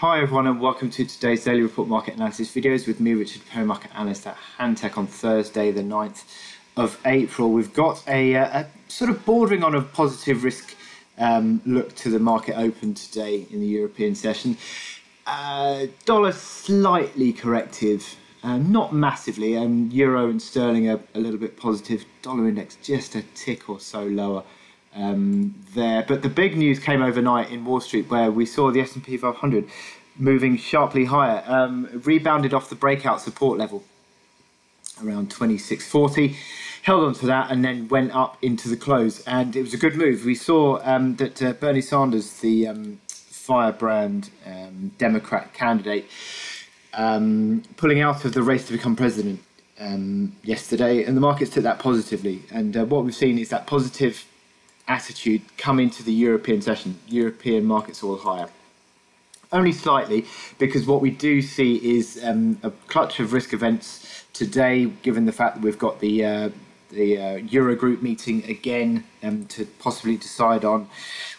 Hi everyone and welcome to today's Daily Report Market Analysis videos with me, Richard Perry, Market Analyst at Hantec on Thursday the 9th of April. We've got a, uh, a sort of bordering on a positive risk um, look to the market open today in the European session. Uh, dollar slightly corrective, uh, not massively, and euro and sterling are a little bit positive. Dollar index just a tick or so lower um, there. But the big news came overnight in Wall Street, where we saw the S&P 500 moving sharply higher, um, rebounded off the breakout support level around 2640 held on to that and then went up into the close. And it was a good move. We saw um, that uh, bernie sanders the um, firebrand um, democrat candidate um, pulling out of the race to become president um, yesterday. And the markets took that positively. And uh, what we've seen is that positive attitude come into the European session. European markets all higher. Only slightly, because what we do see is um, a clutch of risk events today, given the fact that we've got the uh, the uh, Eurogroup meeting again um, to possibly decide on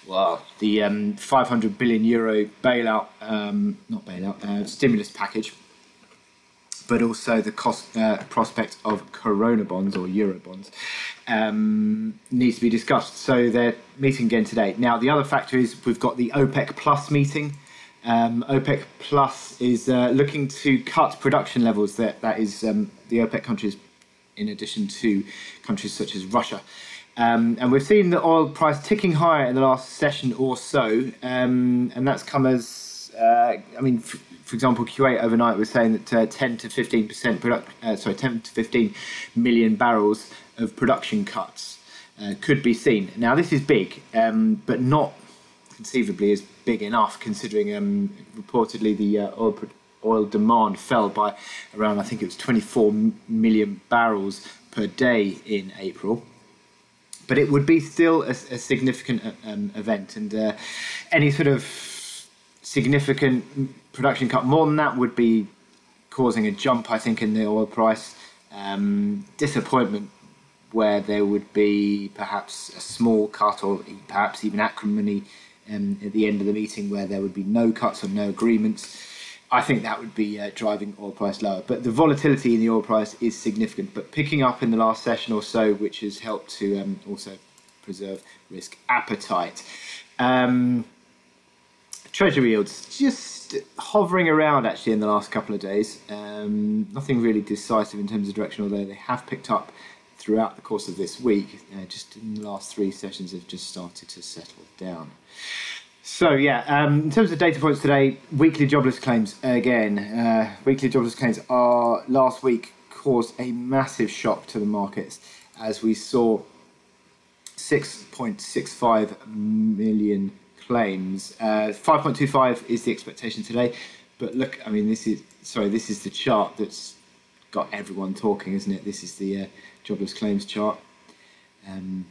well the um, 500 billion euro bailout, um, not bailout, uh, stimulus package but also the cost uh, prospect of corona bonds or euro bonds um, needs to be discussed. So they're meeting again today. Now, the other factor is we've got the OPEC Plus meeting. Um, OPEC Plus is uh, looking to cut production levels. That that is um, the OPEC countries, in addition to countries such as Russia. Um, and we've seen the oil price ticking higher in the last session or so, um, and that's come as uh, I mean for example, Kuwait overnight was saying that uh, 10 to 15 percent uh, sorry, 10 to 15 million barrels of production cuts uh, could be seen. Now, this is big, um, but not conceivably as big enough, considering um, reportedly the uh, oil oil demand fell by around, I think it was 24 million barrels per day in April but it would be still a, a significant uh, um, event, and uh, any sort of significant production cut. More than that would be causing a jump, I think, in the oil price. Um, disappointment where there would be perhaps a small cut or perhaps even acrimony um, at the end of the meeting where there would be no cuts or no agreements. I think that would be uh, driving oil price lower. But the volatility in the oil price is significant, but picking up in the last session or so, which has helped to um, also preserve risk appetite. Um, treasury yields just hovering around actually in the last couple of days. Um, nothing really decisive in terms of direction, although they have picked up throughout the course of this week. Uh, just in the last three sessions, they've just started to settle down. So yeah, um, in terms of data points today, weekly jobless claims again. Uh, weekly jobless claims are last week caused a massive shock to the markets as we saw 6.65 million claims. Uh, 5.25 is the expectation today, but look, I mean, this is sorry, this is the chart that's got everyone talking, isn't it? This is the uh, jobless claims chart. Um,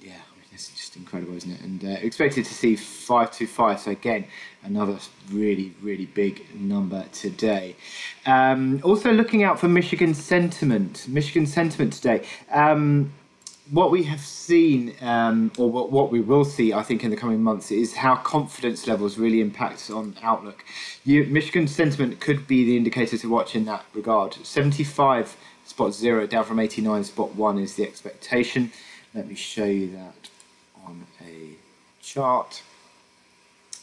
yeah, I mean, this is just incredible, isn't it? And uh, expected to see 525. So again, another really, really big number today. Um, also looking out for Michigan sentiment. Michigan sentiment today. Um, what we have seen, um, or what, what we will see, I think, in the coming months, is how confidence levels really impact on outlook. You, Michigan sentiment could be the indicator to watch in that regard. 75 spot zero down from 89 spot one is the expectation. Let me show you that on a chart.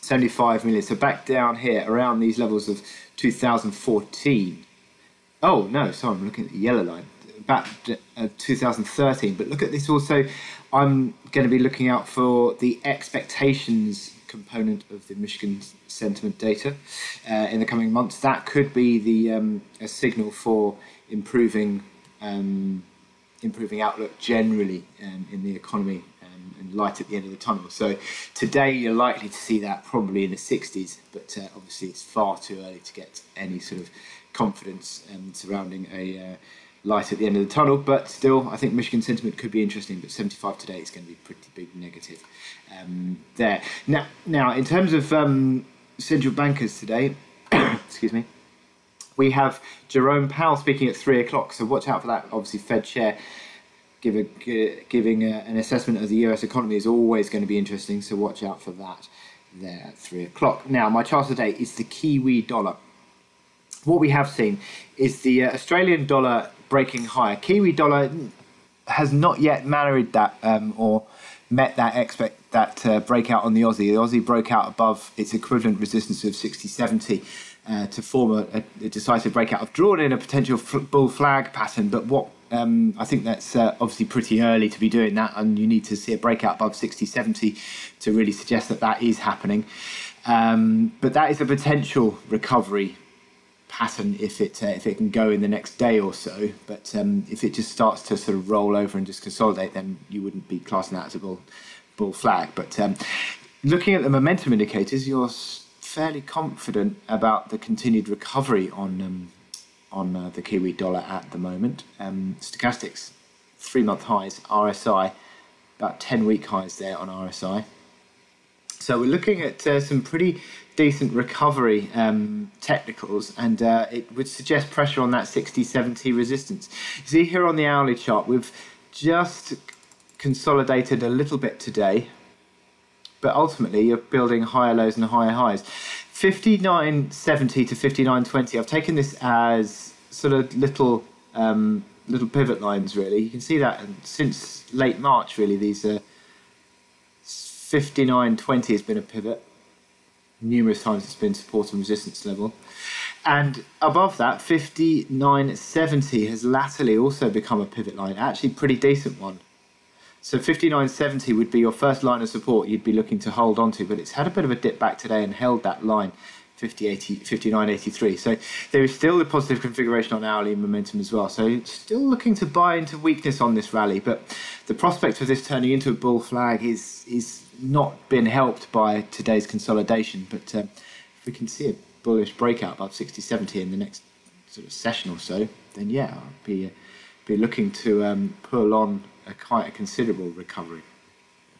75 million. So back down here around these levels of 2014. Oh no, sorry, I'm looking at the yellow line back uh, 2013. But look at this also. I'm going to be looking out for the expectations component of the Michigan sentiment data uh, in the coming months. That could be the um, a signal for improving um, improving outlook generally um, in the economy um, and light at the end of the tunnel. So today you're likely to see that probably in the 60s, but uh, obviously it's far too early to get any sort of confidence um, surrounding a uh, light at the end of the tunnel, but still, I think Michigan sentiment could be interesting. But 75 today is going to be pretty big negative um, there. Now, now in terms of um, central bankers today, excuse me, we have Jerome Powell speaking at three o'clock. So watch out for that. Obviously, Fed chair give a, giving a, an assessment of the US economy is always going to be interesting. So watch out for that there at three o'clock. Now, my chart today is the Kiwi dollar. What we have seen is the uh, Australian dollar breaking higher. Kiwi dollar has not yet married that um, or met that expect that uh, breakout on the Aussie. The Aussie broke out above its equivalent resistance of 60.70 uh, to form a, a, decisive breakout. I've drawn in a potential bull flag pattern, but what um, I think that's uh, obviously pretty early to be doing that, and you need to see a breakout above 60.70 to really suggest that that is happening. Um, but that is a potential recovery pattern if it uh, if it can go in the next day or so. But um, if it just starts to sort of roll over and just consolidate, then you wouldn't be classing that as a bull bull flag. But um, looking at the momentum indicators, you're fairly confident about the continued recovery on um, on uh, the Kiwi dollar at the moment. Um, stochastics, three month highs, RSI, about 10 week highs there on RSI. So we're looking at uh, some pretty decent recovery um, technicals, and uh, it would suggest pressure on that 60 70 resistance. You see here on the hourly chart, we've just consolidated a little bit today, but ultimately you're building higher lows and higher highs. 59.70 to 59.20, I've taken this as sort of little um, little pivot lines really. You can see that since late March really these are 59.20 has been a pivot numerous times it's been support and resistance level. And above that, 59.70 has latterly also become a pivot line, actually pretty decent one. So 59.70 would be your first line of support you'd be looking to hold on to, but it's had a bit of a dip back today and held that line. 59.83. So there is still a positive configuration on hourly momentum as well. So still looking to buy into weakness on this rally, but the prospect of this turning into a bull flag is is not been helped by today's consolidation. But um, if we can see a bullish breakout above 60, 70 in the next sort of session or so, then yeah, I'll be uh, be looking to um, pull on a quite a considerable recovery.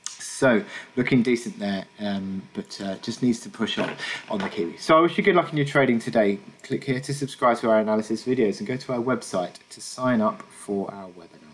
So looking decent there, um, but uh, just needs to push on on the Kiwi. So I wish you good luck in your trading today. Click here to subscribe to our analysis videos and go to our website to sign up for our webinar.